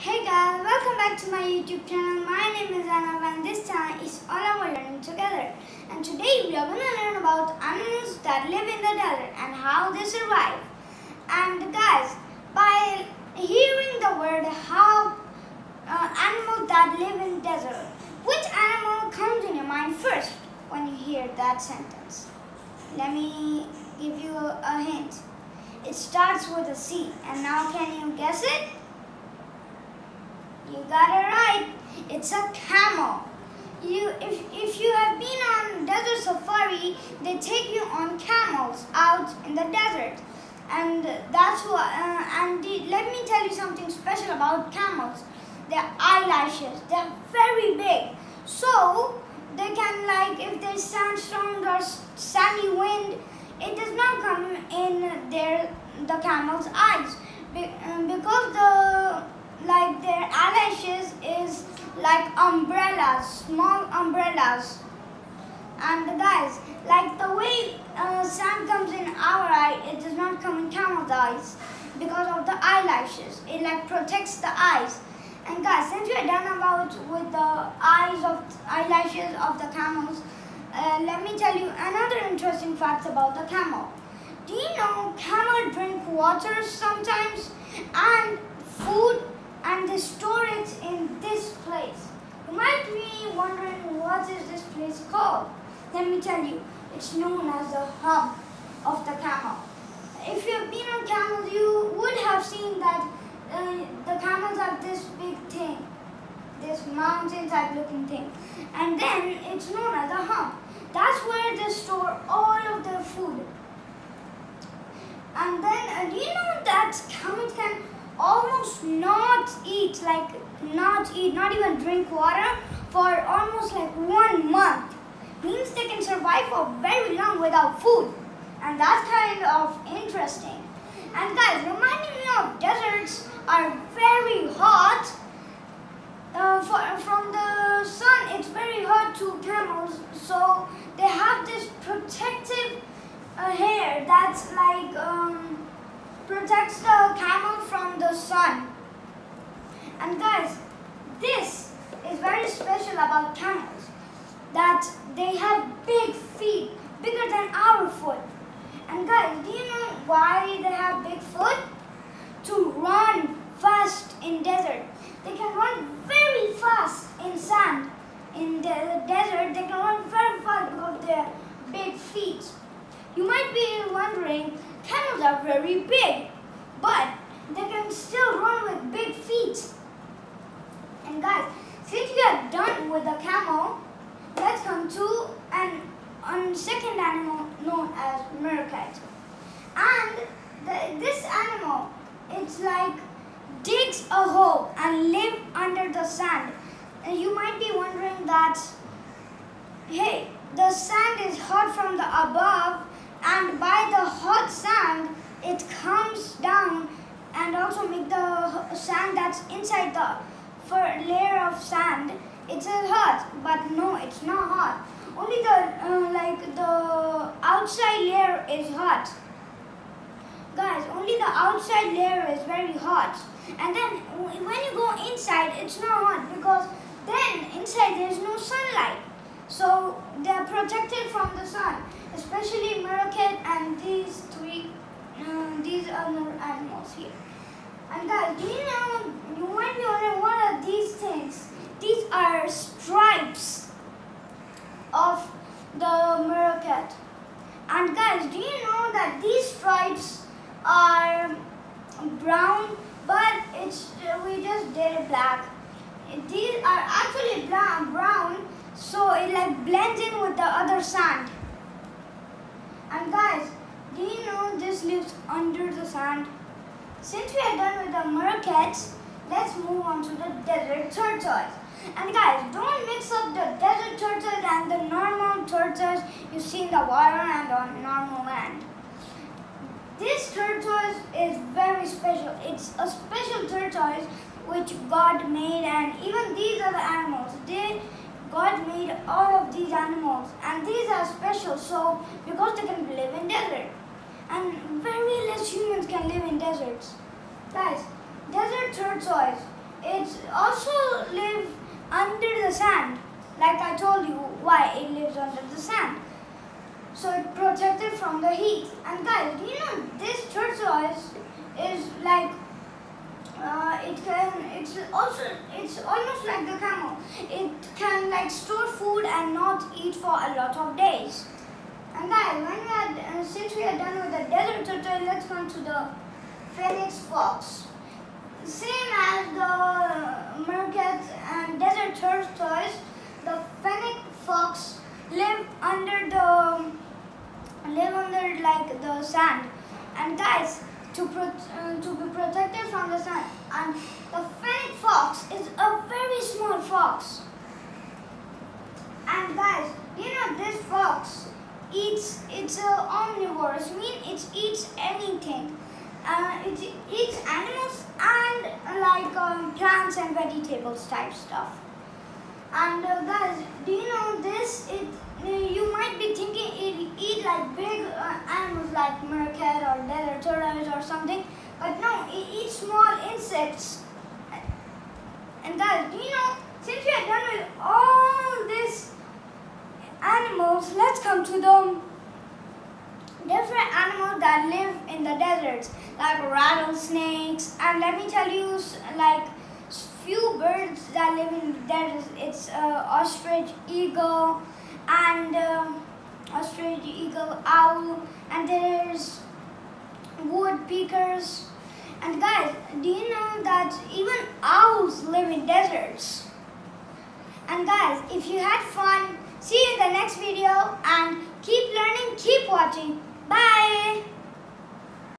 Hey guys, welcome back to my YouTube channel. My name is Anav and this time is all about learning together. And today we are going to learn about animals that live in the desert and how they survive. And guys, by hearing the word how uh, animals that live in desert, which animal comes in your mind first when you hear that sentence? Let me give you a hint. It starts with a C. And now can you guess it? You got it right. It's a camel. You, if, if you have been on desert safari, they take you on camels out in the desert. And that's what, uh, and the, let me tell you something special about camels. Their eyelashes, they're very big. So, they can like, if there's sandstorms or sandy wind, it does not come in their, the camel's eyes. Be, um, because the like their eyelashes is like umbrellas, small umbrellas. And guys, like the way uh, sand comes in our eye, it does not come in camel's eyes because of the eyelashes. It like protects the eyes. And guys, since we are done about with the eyes of eyelashes of the camels, uh, let me tell you another interesting fact about the camel. Do you know camel drink water sometimes and food and they store it in this place. You might be wondering what is this place called? Let me tell you, it's known as the hub of the camel. If you have been on camels, you would have seen that uh, the camels have this big thing, this mountain type looking thing. And then it's known as a hump. That's where they store all of their food. And then, uh, do you know that camels can almost not eat, like not eat, not even drink water for almost like one month. Means they can survive for very long without food. And that's kind of interesting. And guys, reminding me of deserts are very hot. Uh, for, from the sun, it's very hot to camels. So they have this protective uh, hair that's like um, protects the camel from the sun. And guys, this is very special about camels that they have big feet, bigger than our foot. And guys, do you know why they have big foot? To run fast in desert. They can run very fast in sand. In the desert, they can run very fast because of their big feet. You might be wondering, Camels are very big, but they can still run with big feet. And guys, since we are done with the camel, let's come to an, an second animal known as meerkat. And the, this animal, it's like digs a hole and live under the sand. And you might be wondering that, hey, the sand is hot from the above and by the hot sand it comes down and also make the sand that's inside the layer of sand. It's hot but no it's not hot. Only the uh, like the outside layer is hot. Guys only the outside layer is very hot. And then when you go inside it's not hot because then inside there's no sunlight. So they're protected from the sun especially meerkat and these three, uh, these other animals here. And guys, do you know, you might be wondering what are these things? These are stripes of the meerkat. And guys, do you know that these stripes are brown, but it's we just did it black. These are actually brown, so it like blends in with the other sand. And guys, do you know this lives under the sand? Since we are done with the meerkats, let's move on to the desert tortoise. And guys, don't mix up the desert tortoise and the normal tortoise you see in the water and on normal land. This tortoise is very special. It's a special tortoise which God made and even these are the animals, they God made all of these animals and these are special so because they can live in desert and very less humans can live in deserts. Guys, desert tortoise it also live under the sand. Like I told you why it lives under the sand. So it protected from the heat. And guys, do you know this tortoise is like uh, it can it's also it's almost like the camel. It can like store food and not eat for a lot of days. And guys, when we are, uh, since we are done with the desert turtle, let's come to the fennec fox. Same as the meerkat and desert tortoise, the fennec fox live under the live under like the sand. And guys, to pro uh, to be protected from the sun, and the fennec fox is a very small fox. And guys, you know this fox eats it's a omnivorous, mean it eats anything. Uh, it eats animals and like um, plants and vegetables type stuff. And uh, guys, do you know this? It uh, you might be thinking it eat like big uh, animals like meerkat or desert tortoise or something, but no, it eats small insects. And guys, do you know? Since we are done with all these animals, let's come to the different animals that live in the deserts, like rattlesnakes. And let me tell you, like few birds that live in the deserts. It's uh, ostrich, eagle, and uh, ostrich, eagle, owl, and there's woodpeckers. And guys, do you know that even owls live in deserts? And guys, if you had fun, see you in the next video and keep learning, keep watching. Bye!